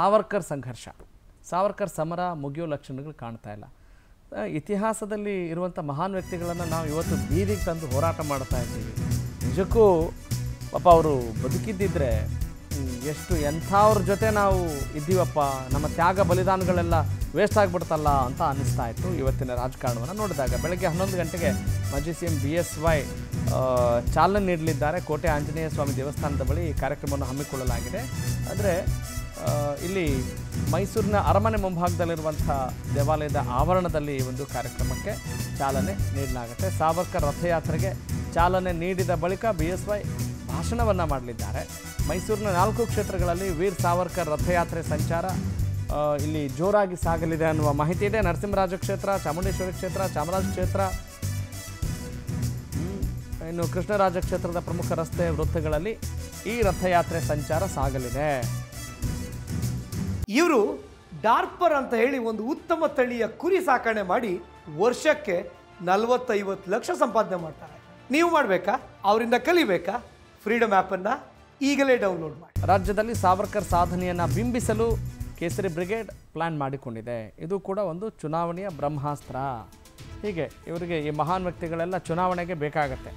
ಸಾವರ್ಕರ್ ಸಂಘರ್ಷ. ಸಾವರ್ಕರ್ ಸಮರ ಮುಗಿಯೋ ಲಕ್ಷಣಗಳು ಕಾಣ್ತಾ ಇಲ್ಲ. ಇತಿಹಾಸದಲ್ಲಿ ಇರುವಂಥ ಮಹಾನ್ ವ್ಯಕ್ತಿಗಳನ್ನು ನಾವು ಇವತ್ತು ಬೀದಿಗೆ ತಂದು ಹೋರಾಟ ಮಾಡ್ತಾ ಇದ್ದೀವಿ. ನಿಜಕ್ಕೂ ಪಾಪ ಅವರು ಬದುಕಿದ್ದಿದ್ರೆ ಎಷ್ಟು ಎಂಥವ್ರ ಜೊತೆ ನಾವು ಇದ್ದೀವಪ್ಪ ನಮ್ಮ ತ್ಯಾಗ ಬಲಿದಾನಗಳೆಲ್ಲ ವೇಸ್ಟ್ ಆಗಿಬಿಡ್ತಲ್ಲ ಅಂತ ಅನ್ನಿಸ್ತಾ ಇತ್ತು ಇವತ್ತಿನ ರಾಜಕಾರಣವನ್ನು ನೋಡಿದಾಗ. ಬೆಳಗ್ಗೆ ಹನ್ನೊಂದು ಗಂಟೆಗೆ ಮಾಜಿ C M B S Y ಚಾಲನೆ ನೀಡಲಿದ್ದಾರೆ. ಕೋಟೆ ಆಂಜನೇಯ ಸ್ವಾಮಿ ದೇವಸ್ಥಾನದ ಬಳಿ ಈ ಕಾರ್ಯಕ್ರಮವನ್ನು ಹಮ್ಮಿಕೊಳ್ಳಲಾಗಿದೆ. ಆದರೆ ಆ, ಇಲ್ಲಿ ಮೈಸೂರಿನ ಅರಮನೆ ಮುಂಭಾಗದಲ್ಲಿರುವಂಥ ದೇವಾಲಯದ ಆವರಣದಲ್ಲಿ ಒಂದು ಕಾರ್ಯಕ್ರಮಕ್ಕೆ ಚಾಲನೆ ನೀಡಲಾಗುತ್ತೆ. ಸಾವರ್ಕರ್ ರಥಯಾತ್ರೆಗೆ ಚಾಲನೆ ನೀಡಿದ ಬಳಿಕ ಬಿ ಎಸ್ ವೈ ಭಾಷಣವನ್ನು ಮಾಡಲಿದ್ದಾರೆ. ಮೈಸೂರಿನ ನಾಲ್ಕು ಕ್ಷೇತ್ರಗಳಲ್ಲಿ ವೀರ್ ಸಾವರ್ಕರ್ ರಥಯಾತ್ರೆ ಸಂಚಾರ ಇಲ್ಲಿ ಜೋರಾಗಿ ಸಾಗಲಿದೆ ಅನ್ನುವ ಮಾಹಿತಿ ಇದೆ. ನರಸಿಂಹರಾಜ ಕ್ಷೇತ್ರ, ಚಾಮುಂಡೇಶ್ವರಿ ಕ್ಷೇತ್ರ, ಚಾಮರಾಜ ಕ್ಷೇತ್ರ. ಇನ್ನು ಕೃಷ್ಣರಾಜ ಕ್ಷೇತ್ರದ ಪ್ರಮುಖ ರಸ್ತೆ ವೃತ್ತಗಳಲ್ಲಿ ಈ ರಥಯಾತ್ರೆ ಸಂಚಾರ ಸಾಗಲಿದೆ. ಇವರು ಡಾರ್ಪರ್ ಅಂತ ಹೇಳಿ ಒಂದು ಉತ್ತಮ ತಳಿಯ ಕುರಿ ಸಾಕಣೆ ಮಾಡಿ ವರ್ಷಕ್ಕೆ ನಲವತ್ತೈವತ್ತು ಲಕ್ಷ ಸಂಪಾದನೆ ಮಾಡ್ತಾರೆ. ನೀವು ಮಾಡಬೇಕಾ? ಅವರಿಂದ ಕಲಿಬೇಕಾ? ಫ್ರೀಡಮ್ ಆ್ಯಪನ್ನು ಈಗಲೇ ಡೌನ್ಲೋಡ್ ಮಾಡಿ. ರಾಜ್ಯದಲ್ಲಿ ಸಾವರ್ಕರ್ ಸಾಧನೆಯನ್ನು ಬಿಂಬಿಸಲು ಕೇಸರಿ ಬ್ರಿಗೇಡ್ ಪ್ಲಾನ್ ಮಾಡಿಕೊಂಡಿದೆ. ಇದು ಕೂಡ ಒಂದು ಚುನಾವಣೆಯ ಬ್ರಹ್ಮಾಸ್ತ್ರ. ಹೀಗೆ ಇವರಿಗೆ ಈ ಮಹಾನ್ ವ್ಯಕ್ತಿಗಳೆಲ್ಲ ಚುನಾವಣೆಗೆ ಬೇಕಾಗತ್ತೆ.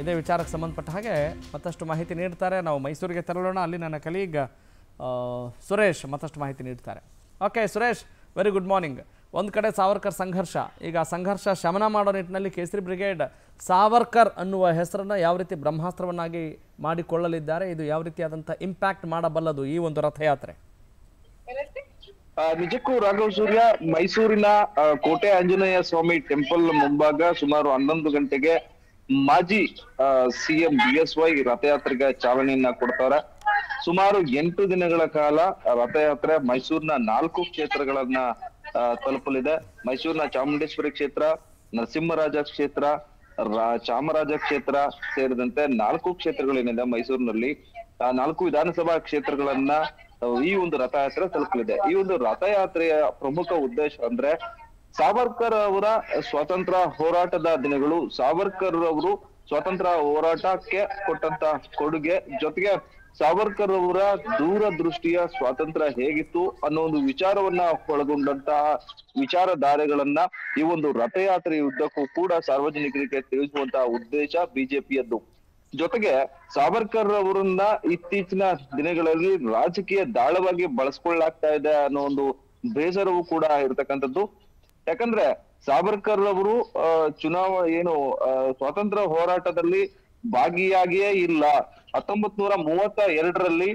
ಇದೇ ವಿಚಾರಕ್ಕೆ ಸಂಬಂಧಪಟ್ಟ ಹಾಗೆ ಮತ್ತಷ್ಟು ಮಾಹಿತಿ ನೀಡ್ತಾರೆ. ನಾವು ಮೈಸೂರಿಗೆ ತೆರಳೋಣ. ಅಲ್ಲಿ ನನ್ನ ಕಲೀಗ್ ಸುರೇಶ್ ಮತ್ತಷ್ಟು ಮಾಹಿತಿ ನೀಡ್ತಾರೆ. Okay Suresh very good morning ಒಂದು ಕಡೆ ಸಾವರ್ಕರ್ ಸಂಘರ್ಷ. ಈಗ ಸಂಘರ್ಷ ಶಮನ ಮಾಡೋ ನಿಟ್ಟಿನಲ್ಲಿ ಕೇಸರಿ ಬ್ರಿಗೇಡ್ ಸಾವರ್ಕರ್ ಅನ್ನುವ ಹೆಸರನ್ನು ಯಾವ ರೀತಿ ಬ್ರಹ್ಮಾಸ್ತ್ರವನ್ನಾಗಿ ಮಾಡಿಕೊಳ್ಳಲಿದ್ದಾರೆ, ಇದು ಯಾವ ರೀತಿಯಾದಂಥ ಇಂಪ್ಯಾಕ್ಟ್ ಮಾಡಬಲ್ಲದು ಈ ಒಂದು ರಥಯಾತ್ರೆ? ನಿಜಕ್ಕೂ ರಾಘವ್ ಸೂರ್ಯ, ಮೈಸೂರಿನ ಕೋಟೆ ಆಂಜನೇಯ ಸ್ವಾಮಿ ಟೆಂಪಲ್ ಮುಂಭಾಗ ಸುಮಾರು ಹನ್ನೊಂದು ಗಂಟೆಗೆ ಮಾಜಿ ಸಿಎಂ ಬಿ ಎಸ್ ವೈ ರಥಯಾತ್ರೆಗೆ ಚಾಲನೆಯನ್ನ ಕೊಡ್ತಾರೆ. ಸುಮಾರು ಎಂಟು ದಿನಗಳ ಕಾಲ ರಥಯಾತ್ರೆ ಮೈಸೂರಿನ ನಾಲ್ಕು ಕ್ಷೇತ್ರಗಳನ್ನ ತಲುಪಲಿದೆ. ಮೈಸೂರಿನ ಚಾಮುಂಡೇಶ್ವರಿ ಕ್ಷೇತ್ರ, ನರಸಿಂಹರಾಜ ಕ್ಷೇತ್ರ ಚಾಮರಾಜ ಕ್ಷೇತ್ರ ಸೇರಿದಂತೆ ನಾಲ್ಕು ಕ್ಷೇತ್ರಗಳೇನಿದೆ ಮೈಸೂರಿನಲ್ಲಿ. ಆ, ನಾಲ್ಕು ವಿಧಾನಸಭಾ ಕ್ಷೇತ್ರಗಳನ್ನ, ಈ ಒಂದು ರಥಯಾತ್ರೆ ತಲುಪಲಿದೆ. ಈ ಒಂದು ರಥಯಾತ್ರೆಯ ಪ್ರಮುಖ ಉದ್ದೇಶ ಅಂದ್ರೆ ಸಾವರ್ಕರ್ ಅವರ ಸ್ವಾತಂತ್ರ್ಯ ಹೋರಾಟದ ದಿನಗಳು. ಸಾವರ್ಕರ್ ಅವರು ಸ್ವಾತಂತ್ರ್ಯ ಹೋರಾಟಕ್ಕೆ ಕೊಟ್ಟಂತ ಕೊಡುಗೆ. ಜೊತೆಗೆ ಸಾವರ್ಕರ್ ಅವರ ದೂರದೃಷ್ಟಿಯ ಸ್ವಾತಂತ್ರ್ಯ ಹೇಗಿತ್ತು ಅನ್ನೋ ಒಂದು ವಿಚಾರವನ್ನ ಒಳಗೊಂಡಂತಹ ವಿಚಾರಧಾರೆಗಳನ್ನ ಈ ಒಂದು ರಥಯಾತ್ರೆ ಉದ್ದಕ್ಕೂ ಕೂಡ ಸಾರ್ವಜನಿಕರಿಗೆ ತಿಳಿಸುವಂತಹ ಉದ್ದೇಶ ಬಿಜೆಪಿಯದ್ದು. ಜೊತೆಗೆ ಸಾವರ್ಕರ್ ಅವರನ್ನ ಇತ್ತೀಚಿನ ದಿನಗಳಲ್ಲಿ ರಾಜಕೀಯ ದಾಳವಾಗಿ ಬಳಸ್ಕೊಳ್ಳಾಗ್ತಾ ಇದೆ ಅನ್ನೋ ಒಂದು ಬೇಸರವು ಕೂಡ ಇರತಕ್ಕಂಥದ್ದು. ಯಾಕಂದ್ರೆ ಸಾವರ್ಕರ್ ಅವರು ಚುನಾವ ಏನು ಸ್ವಾತಂತ್ರ್ಯ ಹೋರಾಟದಲ್ಲಿ ಭಾಗಿಯಾಗಿಯೇ ಇಲ್ಲ. ಹತ್ತೊಂಬತ್ ನೂರ ಮೂವತ್ತ ಎರಡರಲ್ಲಿ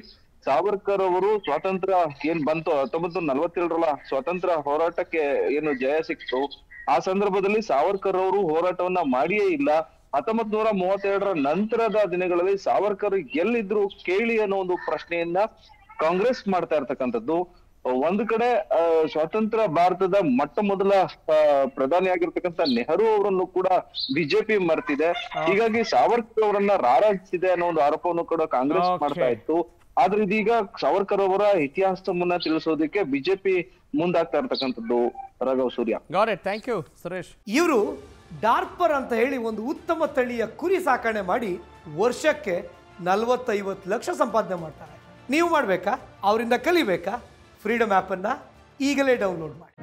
ಸಾವರ್ಕರ್ ಅವರು ಸ್ವಾತಂತ್ರ್ಯ ಏನ್ ಬಂತು? ಹತ್ತೊಂಬತ್ ನೂರ ನಲವತ್ತೇಳರಲ್ಲ ಸ್ವಾತಂತ್ರ್ಯ ಹೋರಾಟಕ್ಕೆ ಏನು ಜಯ ಸಿಕ್ತು? ಆ ಸಂದರ್ಭದಲ್ಲಿ ಸಾವರ್ಕರ್ ಅವರು ಹೋರಾಟವನ್ನ ಮಾಡಿಯೇ ಇಲ್ಲ. ಹತ್ತೊಂಬತ್ ನೂರ ಮೂವತ್ತೆರಡರ ನಂತರದ ದಿನಗಳಲ್ಲಿ ಸಾವರ್ಕರ್ ಎಲ್ಲಿದ್ರು ಕೇಳಿ ಅನ್ನೋ ಒಂದು ಪ್ರಶ್ನೆಯನ್ನ ಕಾಂಗ್ರೆಸ್ ಮಾಡ್ತಾ ಇರ್ತಕ್ಕಂಥದ್ದು. ಒಂದು ಕಡೆ ಸ್ವಾತಂತ್ರ್ಯ ಸ್ವತಂತ್ರ ಭಾರತದ ಮೊಟ್ಟ ಮೊದಲ ಆ, ಪ್ರಧಾನಿಯಾಗಿರ್ತಕ್ಕಂಥ ನೆಹರು ಅವರನ್ನು ಕೂಡ ಬಿಜೆಪಿ ಮರ್ತಿದೆ. ಹೀಗಾಗಿ ಸಾವರ್ಕರ್ ಅವರನ್ನ ರಾರಾಜಿಸಿದೆ ಅನ್ನೋ ಒಂದು ಆರೋಪವನ್ನು ಕೂಡ ಕಾಂಗ್ರೆಸ್ ಮಾಡ್ತಾ ಇತ್ತು. ಆದ್ರೆ ಇದೀಗ ಸಾವರ್ಕರ್ ಅವರ ಇತಿಹಾಸವನ್ನ ತಿಳಿಸೋದಕ್ಕೆ ಬಿಜೆಪಿ ಮುಂದಾಗ್ತಾ ಇರ್ತಕ್ಕಂಥದ್ದು ರಾಘವ್ ಸೂರ್ಯ. ಥ್ಯಾಂಕ್ ಯು ಸುರೇಶ್ ಇವರು ಡಾರ್ಪರ್ ಅಂತ ಹೇಳಿ ಒಂದು ಉತ್ತಮ ತಳಿಯ ಕುರಿ ಸಾಕಣೆ ಮಾಡಿ ವರ್ಷಕ್ಕೆ ನಲವತ್ತೈವತ್ತು ಲಕ್ಷ ಸಂಪಾದನೆ ಮಾಡ್ತಾರೆ. ನೀವು ಮಾಡಬೇಕಾ? ಅವರಿಂದ ಕಲಿಬೇಕಾ? ಫ್ರೀಡಮ್ ಆ್ಯಪನ್ನು ಈಗಲೇ ಡೌನ್ಲೋಡ್ ಮಾಡಿ.